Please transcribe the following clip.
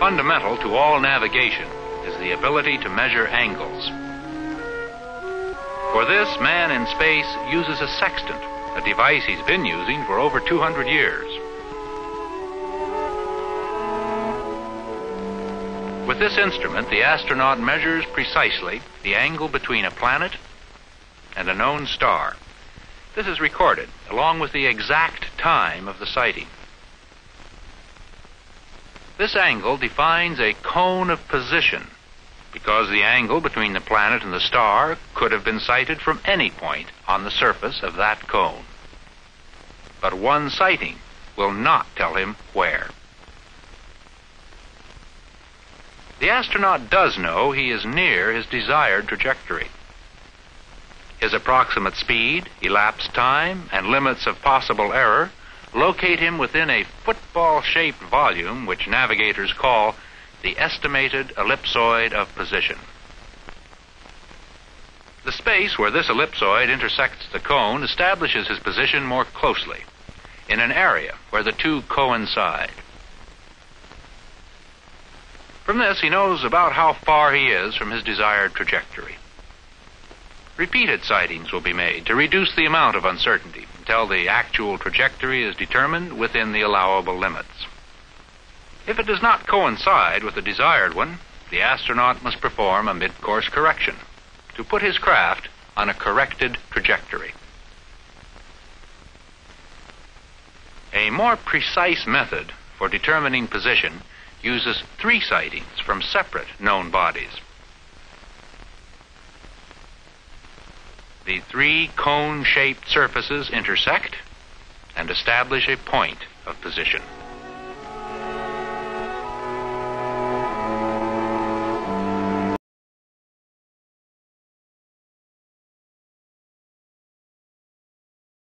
Fundamental to all navigation is the ability to measure angles. For this, man in space uses a sextant, a device he's been using for over 200 years. With this instrument, the astronaut measures precisely the angle between a planet and a known star. This is recorded along with the exact time of the sighting. This angle defines a cone of position because the angle between the planet and the star could have been sighted from any point on the surface of that cone. But one sighting will not tell him where. The astronaut does know he is near his desired trajectory. His approximate speed, elapsed time, and limits of possible error locate him within a football shaped volume which navigators call the estimated ellipsoid of position. The space where this ellipsoid intersects the cone establishes his position more closely in an area where the two coincide. From this, he knows about how far he is from his desired trajectory. Repeated sightings will be made to reduce the amount of uncertainty until the actual trajectory is determined within the allowable limits. If it does not coincide with the desired one, the astronaut must perform a mid-course correction to put his craft on a corrected trajectory. A more precise method for determining position uses three sightings from separate known bodies. The three cone shaped surfaces intersect and establish a point of position.